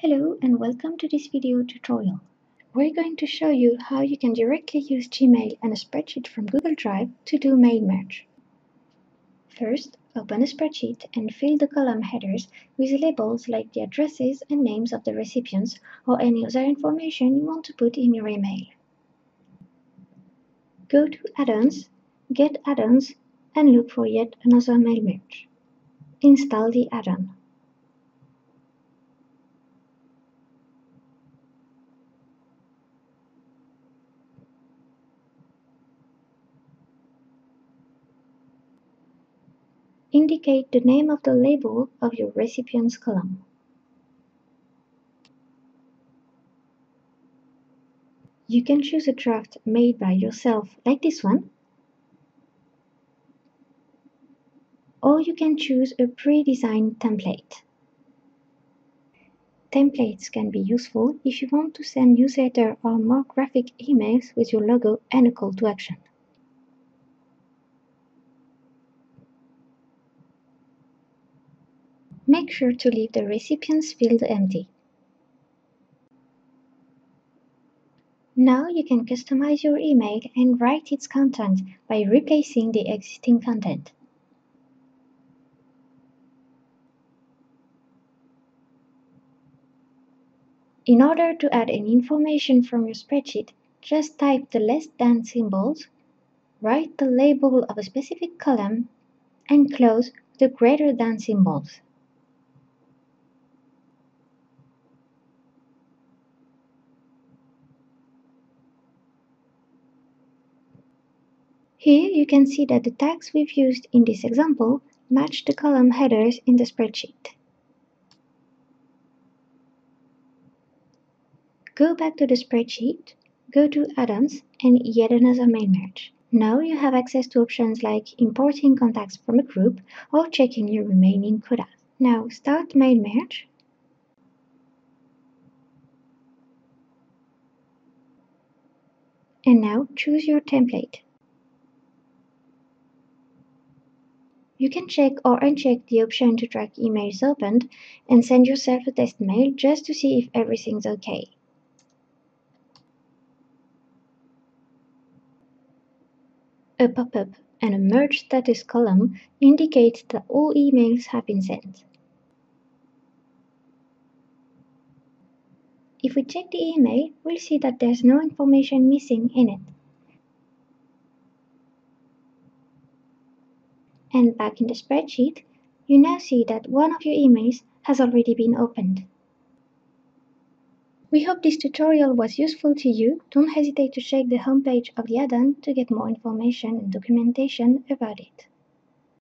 Hello and welcome to this video tutorial. We're going to show you how you can directly use Gmail and a spreadsheet from Google Drive to do mail merge. First, open a spreadsheet and fill the column headers with labels like the addresses and names of the recipients or any other information you want to put in your email. Go to Add-ons, Get Add-ons and look for yet another mail merge. Install the add-on. Indicate the name of the label of your recipient's column. You can choose a draft made by yourself like this one, or you can choose a pre-designed template. Templates can be useful if you want to send newsletter or more graphic emails with your logo and a call to action. Make sure to leave the recipient's field empty. Now you can customize your email and write its content by replacing the existing content. In order to add any information from your spreadsheet, just type the less than symbols, write the label of a specific column, and close the greater than symbols. Here you can see that the tags we've used in this example match the column headers in the spreadsheet. Go back to the spreadsheet, go to Add-ons, and yet another mail merge. Now you have access to options like importing contacts from a group or checking your remaining quotas. Now start mail merge. And now choose your template. You can check or uncheck the option to track emails opened and send yourself a test mail just to see if everything's okay. A pop-up and a merge status column indicate that all emails have been sent. If we check the email, we'll see that there's no information missing in it. And back in the spreadsheet, you now see that one of your emails has already been opened. We hope this tutorial was useful to you. Don't hesitate to check the homepage of the add-on to get more information and documentation about it.